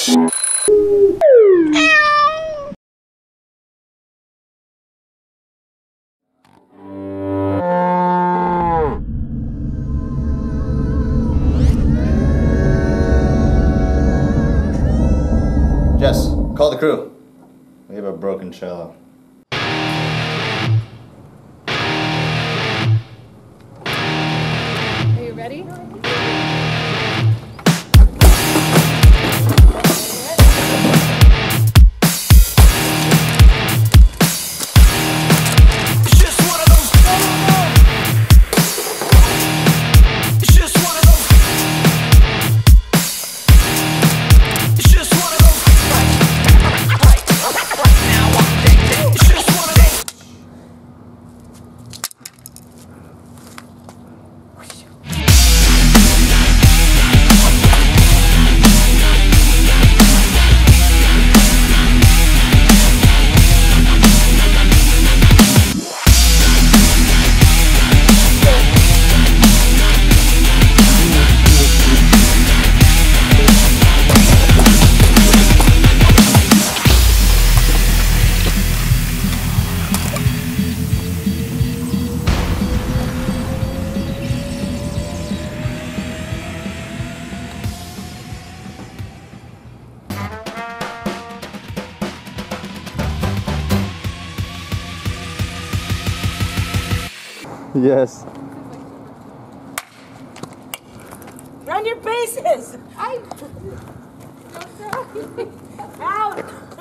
Jess, call the crew. We have a broken cello. Yes. Run your bases! I. Out!